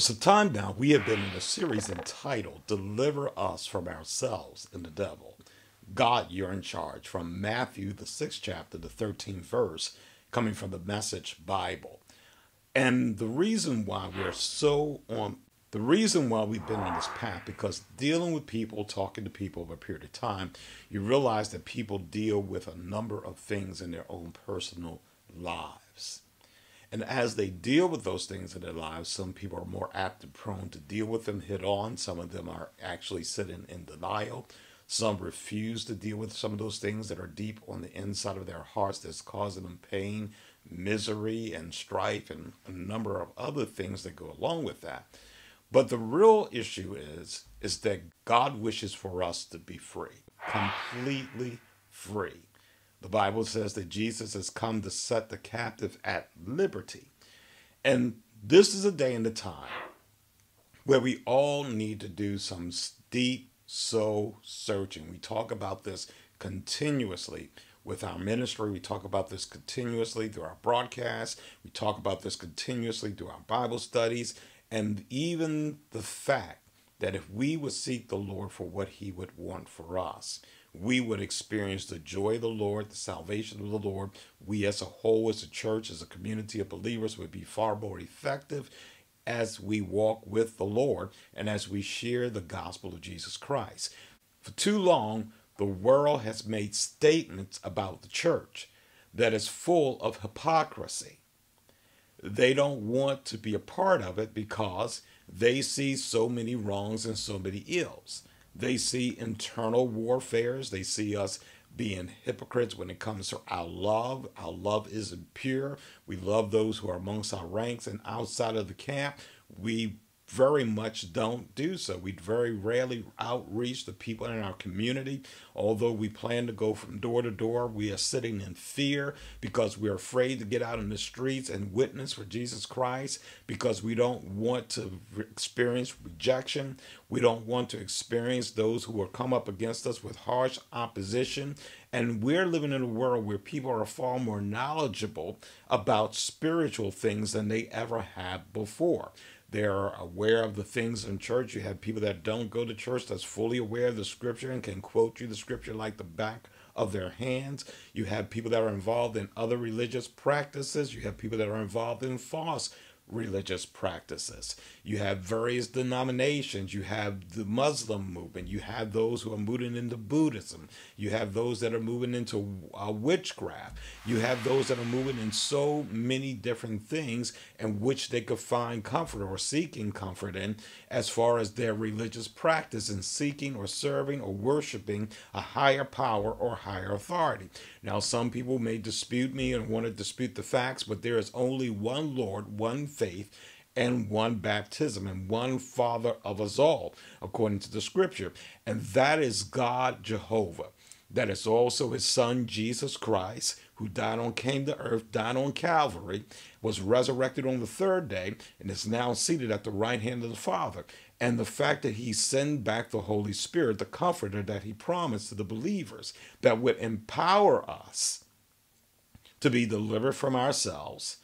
Some time now, we have been in a series entitled Deliver Us from Ourselves and the Devil. God, you're in charge, from Matthew, the sixth chapter, the 13th verse, coming from the Message Bible. And the reason why we're so on, the reason why we've been on this path, because dealing with people, talking to people over a period of time, you realize that people deal with a number of things in their own personal lives. And as they deal with those things in their lives, some people are more apt and prone to deal with them head on. Some of them are actually sitting in denial. Some refuse to deal with some of those things that are deep on the inside of their hearts that's causing them pain, misery, and strife, and a number of other things that go along with that. But the real issue is is that God wishes for us to be free, completely free. The Bible says that Jesus has come to set the captive at liberty. And this is a day and a time where we all need to do some deep soul searching. We talk about this continuously with our ministry. We talk about this continuously through our broadcasts. We talk about this continuously through our Bible studies. And even the fact that if we would seek the Lord for what He would want for us, we would experience the joy of the Lord, the salvation of the Lord. We, as a whole, as a church, as a community of believers, would be far more effective as we walk with the Lord and as we share the gospel of Jesus Christ. For too long, the world has made statements about the church that is full of hypocrisy. They don't want to be a part of it because they see so many wrongs and so many ills. They see internal warfares. They see us being hypocrites when it comes to our love. Our love isn't pure. We love those who are amongst our ranks and outside of the camp. We very much don't do so. We very rarely outreach the people in our community. Although we plan to go from door to door, we are sitting in fear because we're afraid to get out in the streets and witness for Jesus Christ because we don't want to experience rejection. We don't want to experience those who will come up against us with harsh opposition. And we're living in a world where people are far more knowledgeable about spiritual things than they ever have before. They're aware of the things in church. You have people that don't go to church that's fully aware of the scripture and can quote you the scripture like the back of their hands. You have people that are involved in other religious practices. You have people that are involved in false religious practices. You have various denominations. You have the Muslim movement. You have those who are moving into Buddhism. You have those that are moving into uh, witchcraft. You have those that are moving in so many different things in which they could find comfort or seeking comfort in as far as their religious practice in seeking or serving or worshiping a higher power or higher authority. Now, some people may dispute me and want to dispute the facts, but there is only one Lord, one faith, and one baptism, and one Father of us all, according to the scripture. And that is God Jehovah. That is also his son, Jesus Christ, who died on, came to earth, died on Calvary, was resurrected on the third day, and is now seated at the right hand of the Father. And the fact that he sent back the Holy Spirit, the comforter that he promised to the believers, that would empower us to be delivered from ourselves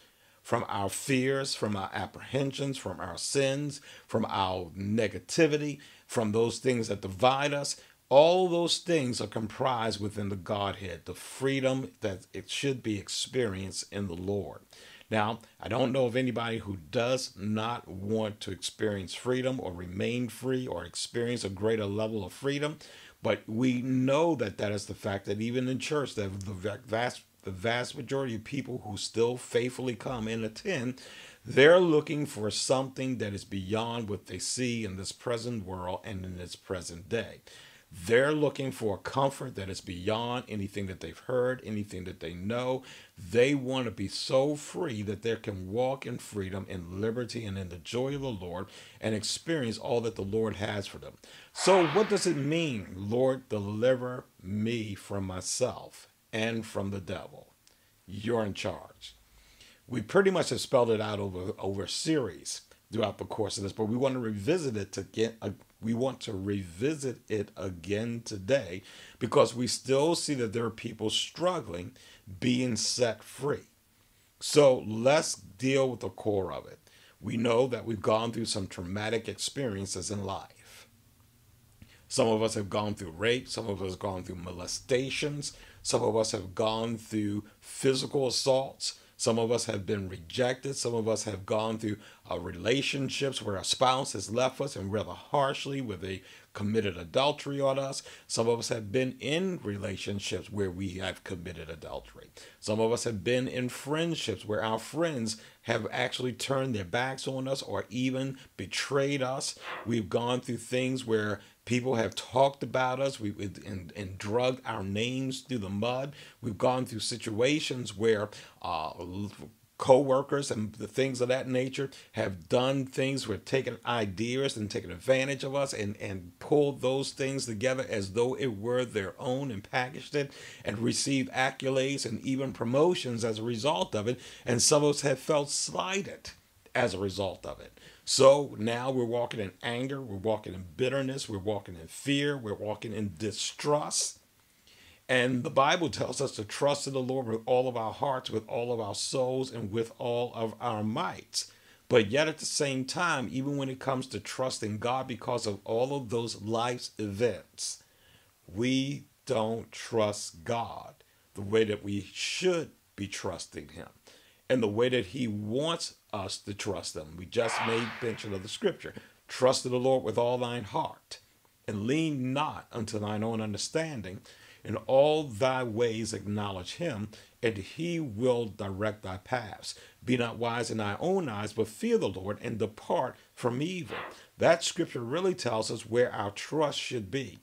from our fears, from our apprehensions, from our sins, from our negativity, from those things that divide us. All those things are comprised within the Godhead, the freedom that it should be experienced in the Lord. Now, I don't know of anybody who does not want to experience freedom or remain free or experience a greater level of freedom, but we know that that is the fact that even in church, that the vast the vast majority of people who still faithfully come and attend, they're looking for something that is beyond what they see in this present world and in this present day. They're looking for a comfort that is beyond anything that they've heard, anything that they know. They want to be so free that they can walk in freedom, in liberty, and in the joy of the Lord and experience all that the Lord has for them. So, what does it mean, Lord, deliver me from myself? and from the devil. You're in charge. We pretty much have spelled it out over over a series throughout the course of this, but we want to revisit it to get a, we want to revisit it again today because we still see that there are people struggling being set free. So let's deal with the core of it. We know that we've gone through some traumatic experiences in life. Some of us have gone through rape, some of us have gone through molestations, some of us have gone through physical assaults, some of us have been rejected. Some of us have gone through relationships where a spouse has left us and rather harshly, where they committed adultery on us. Some of us have been in relationships where we have committed adultery. Some of us have been in friendships where our friends have actually turned their backs on us or even betrayed us. We've gone through things where People have talked about us we, and, and drug our names through the mud. We've gone through situations where uh, co-workers and the things of that nature have done things where taken ideas and taken advantage of us and, and pulled those things together as though it were their own and packaged it and received accolades and even promotions as a result of it. And some of us have felt slighted as a result of it. So now we're walking in anger, we're walking in bitterness, we're walking in fear, we're walking in distrust. And the Bible tells us to trust in the Lord with all of our hearts, with all of our souls, and with all of our mights. But yet at the same time, even when it comes to trusting God because of all of those life's events, we don't trust God the way that we should be trusting Him and the way that He wants us to trust Him. We just made mention of the scripture. Trust in the Lord with all thine heart, and lean not unto thine own understanding. In all thy ways acknowledge him, and he will direct thy paths. Be not wise in thy own eyes, but fear the Lord and depart from evil. That scripture really tells us where our trust should be.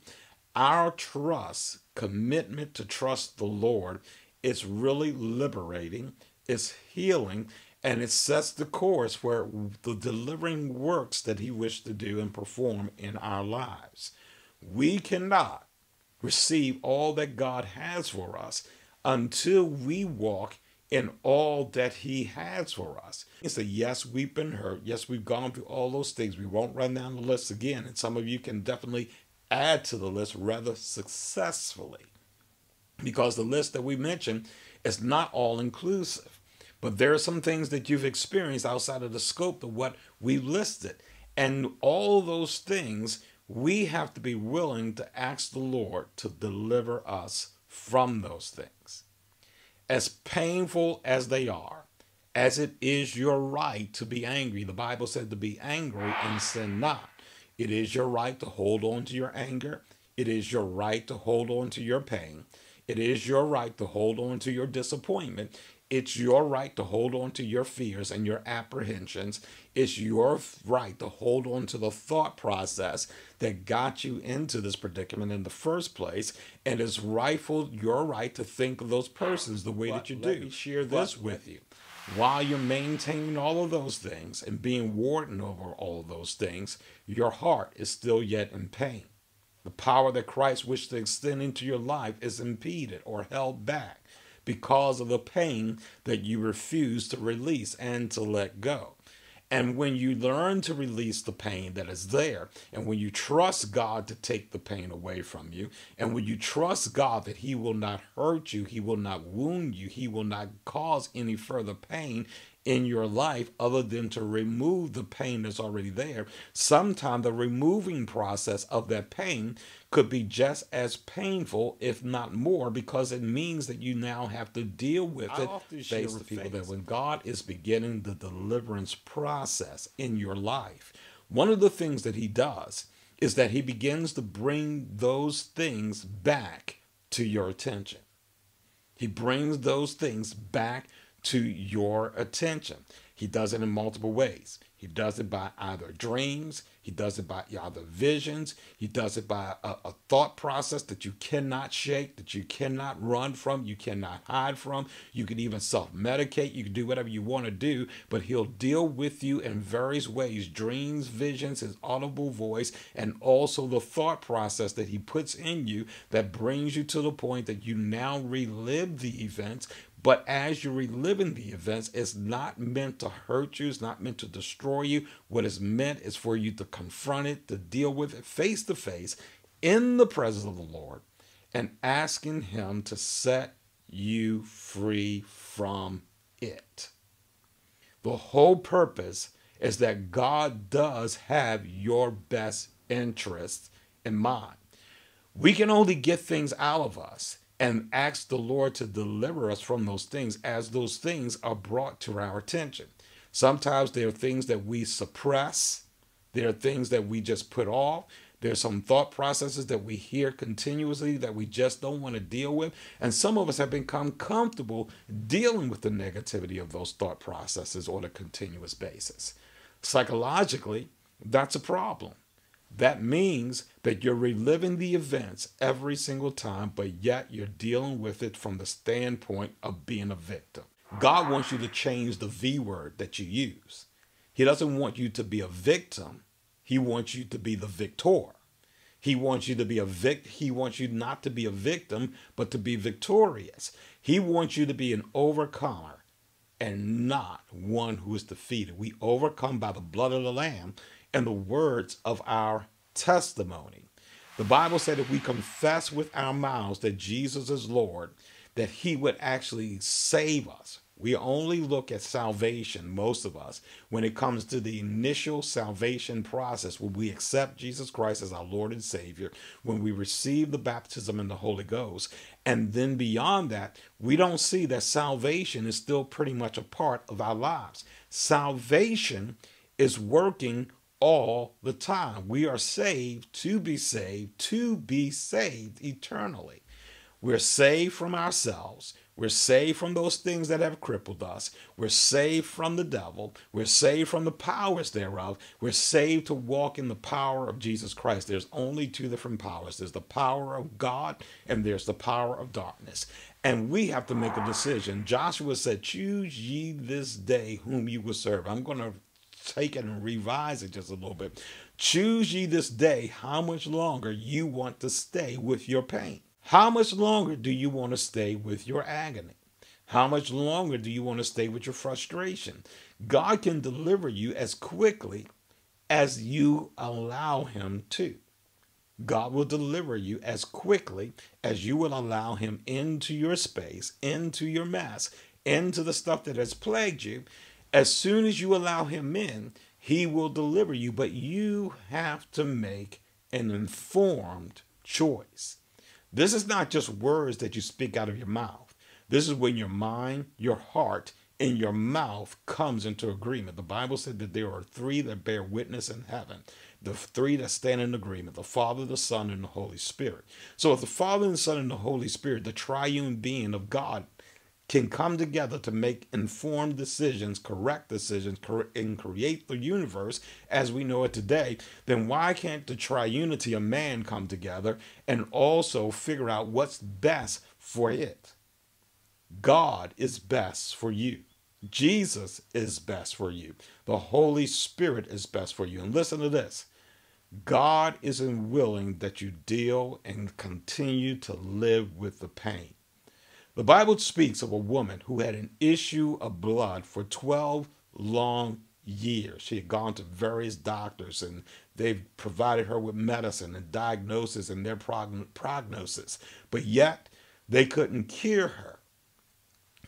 Our trust, commitment to trust the Lord, is really liberating, it's healing, and it sets the course for the delivering works that he wished to do and perform in our lives. We cannot receive all that God has for us until we walk in all that he has for us. It's a yes, we've been hurt. Yes, we've gone through all those things. We won't run down the list again. And some of you can definitely add to the list rather successfully because the list that we mentioned is not all inclusive. But there are some things that you've experienced outside of the scope of what we listed. And all those things, we have to be willing to ask the Lord to deliver us from those things. As painful as they are, as it is your right to be angry, the Bible said to be angry and sin not. It is your right to hold on to your anger. It is your right to hold on to your pain. It is your right to hold on to your disappointment. It's your right to hold on to your fears and your apprehensions. It's your right to hold on to the thought process that got you into this predicament in the first place. And it's rightful your right to think of those persons the way that you do. Let me share this with you. While you're maintaining all of those things and being warden over all of those things, your heart is still yet in pain. The power that Christ wished to extend into your life is impeded or held back because of the pain that you refuse to release and to let go. And when you learn to release the pain that is there, and when you trust God to take the pain away from you, and when you trust God that He will not hurt you, He will not wound you, He will not cause any further pain in your life other than to remove the pain that's already there. Sometimes the removing process of that pain could be just as painful, if not more, because it means that you now have to deal with I it face to people that when God is beginning the deliverance process in your life, one of the things that He does is that He begins to bring those things back to your attention. He brings those things back to your attention. He does it in multiple ways. He does it by either dreams, he does it by either visions, he does it by a, a, thought process that you cannot shake, that you cannot run from, you cannot hide from. You can even self medicate, you can do whatever you want to do, but he'll deal with you in various ways dreams, visions, his audible voice, and also the thought process that he puts in you that brings you to the point that you now relive the events but as you're reliving the events, it's not meant to hurt you, it's not meant to destroy you. What is meant is for you to confront it, to deal with it face to face in the presence of the Lord and asking Him to set you free from it. The whole purpose is that God does have your best interests in mind. We can only get things out of us and ask the Lord to deliver us from those things as those things are brought to our attention. Sometimes there are things that we suppress, there are things that we just put off. There's some thought processes that we hear continuously that we just don't want to deal with. And some of us have become comfortable dealing with the negativity of those thought processes on a continuous basis. Psychologically, that's a problem. That means that you're reliving the events every single time, but yet you're dealing with it from the standpoint of being a victim. God wants you to change the V word that you use. He doesn't want you to be a victim. He wants you to be the victor. He wants you to be a vict he wants you not to be a victim, but to be victorious. He wants you to be an overcomer and not one who is defeated. We overcome by the blood of the lamb and the words of our testimony. The Bible said if we confess with our mouths that Jesus is Lord, that he would actually save us we only look at salvation, most of us, when it comes to the initial salvation process, when we accept Jesus Christ as our Lord and Savior, when we receive the baptism in the Holy Ghost. And then beyond that, we don't see that salvation is still pretty much a part of our lives. Salvation is working all the time. We are saved to be saved, to be saved eternally. We're saved from ourselves. We're saved from those things that have crippled us. We're saved from the devil. We're saved from the powers thereof. We're saved to walk in the power of Jesus Christ. There's only two different powers there's the power of God and there's the power of darkness. And we have to make a decision. Joshua said, Choose ye this day whom you will serve. I'm going to take it and revise it just a little bit. Choose ye this day how much longer you want to stay with your pain. How much longer do you want to stay with your agony? How much longer do you want to stay with your frustration? God can deliver you as quickly as you allow Him to. God will deliver you as quickly as you will allow Him into your space, into your mess, into the stuff that has plagued you. As soon as you allow Him in, He will deliver you, but you have to make an informed choice. This is not just words that you speak out of your mouth. This is when your mind, your heart, and your mouth comes into agreement. The Bible said that there are three that bear witness in heaven. The three that stand in agreement, the Father, the Son, and the Holy Spirit. So if the Father and the Son and the Holy Spirit, the triune being of God, can come together to make informed decisions, correct decisions, and create the universe as we know it today, then why can't the triunity of man come together and also figure out what's best for it? God is best for you. Jesus is best for you. The Holy Spirit is best for you. And listen to this God isn't willing that you deal and continue to live with the pain. The Bible speaks of a woman who had an issue of blood for 12 long years. She had gone to various doctors and they've provided her with medicine and diagnosis and their prognosis, but yet they couldn't cure her.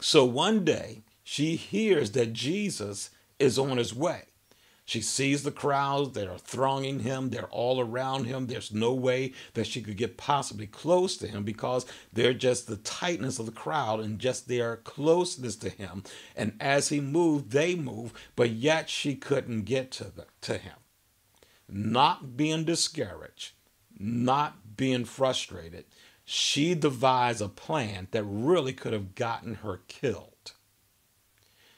So one day she hears that Jesus is on his way. She sees the crowds that are thronging him. They're all around him. There's no way that she could get possibly close to him because they're just the tightness of the crowd and just their closeness to him. And as he moved, they move, but yet she couldn't get to, the, to him. Not being discouraged, not being frustrated, she devised a plan that really could have gotten her killed.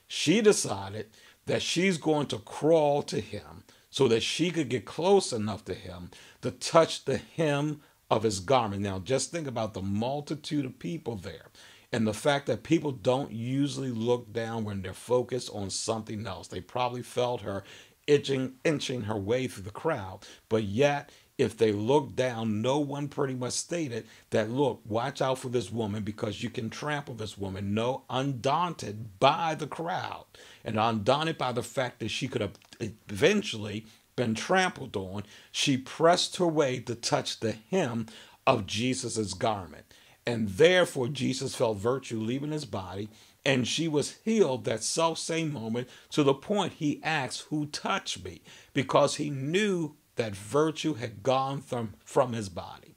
She decided that she's going to crawl to him so that she could get close enough to him to touch the hem of his garment. Now, just think about the multitude of people there and the fact that people don't usually look down when they're focused on something else. They probably felt her itching, inching her way through the crowd, but yet if they looked down, no one pretty much stated that, look, watch out for this woman because you can trample this woman. No, undaunted by the crowd and undaunted by the fact that she could have eventually been trampled on, she pressed her way to touch the hem of Jesus' garment. And therefore, Jesus felt virtue leaving his body, And she was healed that self same moment to the point he asked, Who touched me? Because he knew that virtue had gone from, from his body.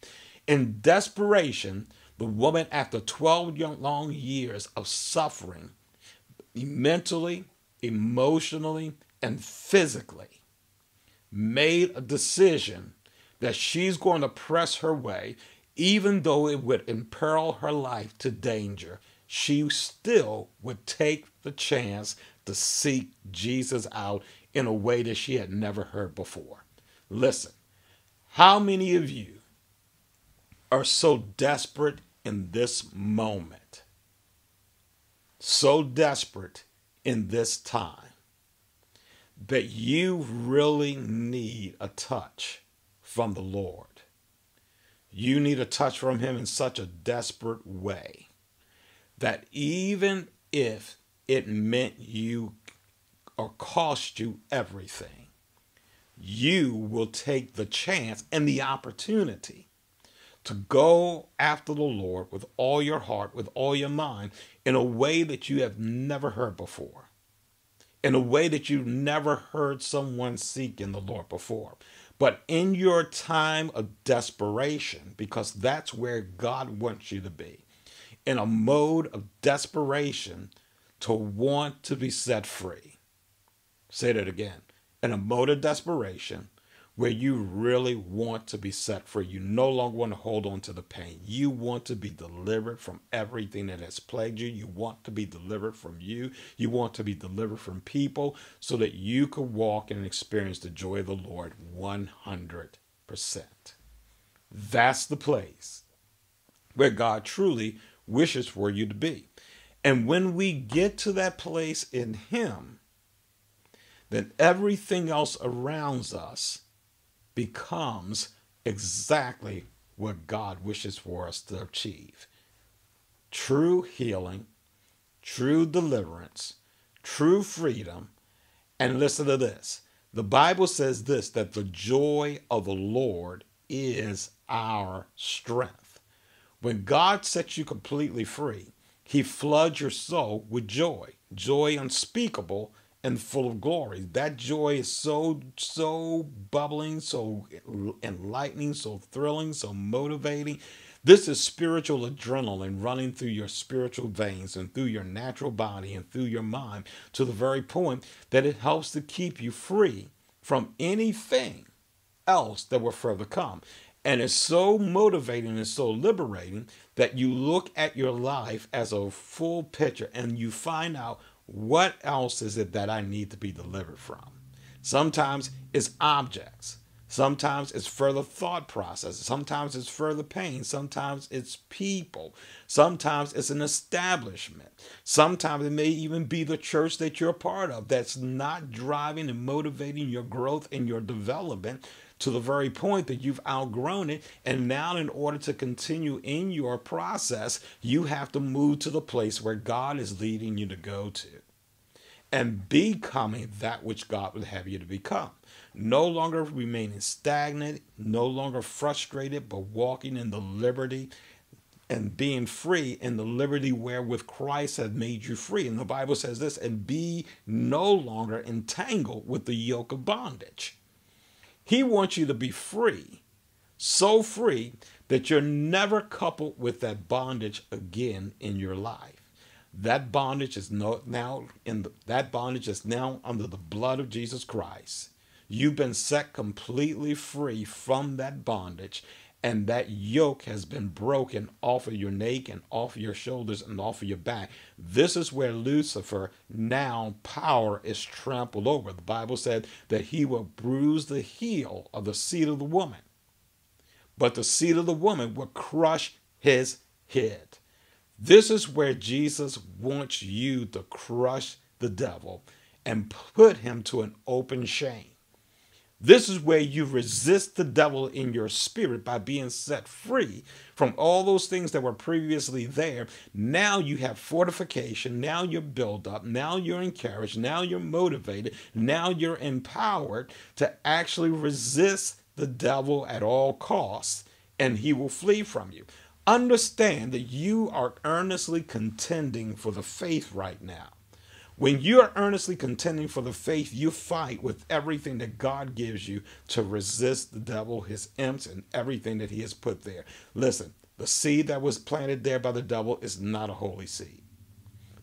In desperation, the woman, after 12 long years of suffering, mentally, emotionally, and physically, made a decision that she's going to press her way, even though it would imperil her life to danger. She still would take the chance to seek Jesus out in a way that she had never heard before. Listen, how many of you are so desperate in this moment? So desperate in this time that you really need a touch from the Lord. You need a touch from Him in such a desperate way that even if it meant you or cost you everything, you will take the chance and the opportunity to go after the Lord with all your heart, with all your mind, in a way that you have never heard before, in a way that you've never heard someone seek in the Lord before. But in your time of desperation, because that's where God wants you to be, in a mode of desperation to want to be set free. Say that again in a mode of desperation where you really want to be set free. You no longer want to hold on to the pain. You want to be delivered from everything that has plagued you. You want to be delivered from you. You want to be delivered from people so that you can walk and experience the joy of the Lord 100%. That's the place where God truly wishes for you to be. And when we get to that place in Him, then everything else around us becomes exactly what God wishes for us to achieve true healing, true deliverance, true freedom. And listen to this the Bible says this that the joy of the Lord is our strength. When God sets you completely free, He floods your soul with joy, joy unspeakable and full of glory. That joy is so, so bubbling, so enlightening, so thrilling, so motivating. This is spiritual adrenaline running through your spiritual veins and through your natural body and through your mind to the very point that it helps to keep you free from anything else that will further come. And it's so motivating and so liberating that you look at your life as a full picture and you find out what else is it that I need to be delivered from? Sometimes it's objects. Sometimes it's further thought processes. Sometimes it's further pain. Sometimes it's people. Sometimes it's an establishment. Sometimes it may even be the church that you're a part of that's not driving and motivating your growth and your development to the very point that you've outgrown it. And now, in order to continue in your process, you have to move to the place where God is leading you to go to and becoming that which God would have you to become. No longer remaining stagnant, no longer frustrated, but walking in the liberty and being free in the liberty wherewith Christ has made you free. And the Bible says this, and be no longer entangled with the yoke of bondage. He wants you to be free, so free that you're never coupled with that bondage again in your life. That bondage is no, now in the, that bondage is now under the blood of Jesus Christ. You've been set completely free from that bondage, and that yoke has been broken off of your neck and off of your shoulders and off of your back. This is where Lucifer now power is trampled over. The Bible said that he will bruise the heel of the seed of the woman, but the seed of the woman will crush his head. This is where Jesus wants you to crush the devil and put him to an open shame. This is where you resist the devil in your spirit by being set free from all those things that were previously there. Now you have fortification. Now you're built up. Now you're encouraged. Now you're motivated. Now you're empowered to actually resist the devil at all costs, and he will flee from you. Understand that you are earnestly contending for the faith right now. When you are earnestly contending for the faith, you fight with everything that God gives you to resist the devil, his imps, and everything that he has put there. Listen, the seed that was planted there by the devil is not a holy seed.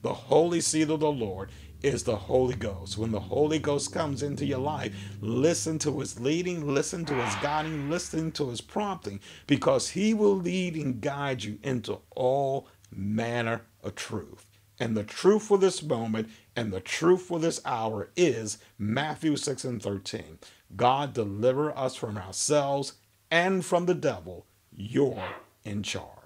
The holy seed of the Lord is the Holy Ghost. When the Holy Ghost comes into your life, listen to his leading, listen to his guiding, listen to his prompting, because he will lead and guide you into all manner of truth. And the truth for this moment and the truth for this hour is Matthew 6 and 13. God deliver us from ourselves and from the devil. You're in charge.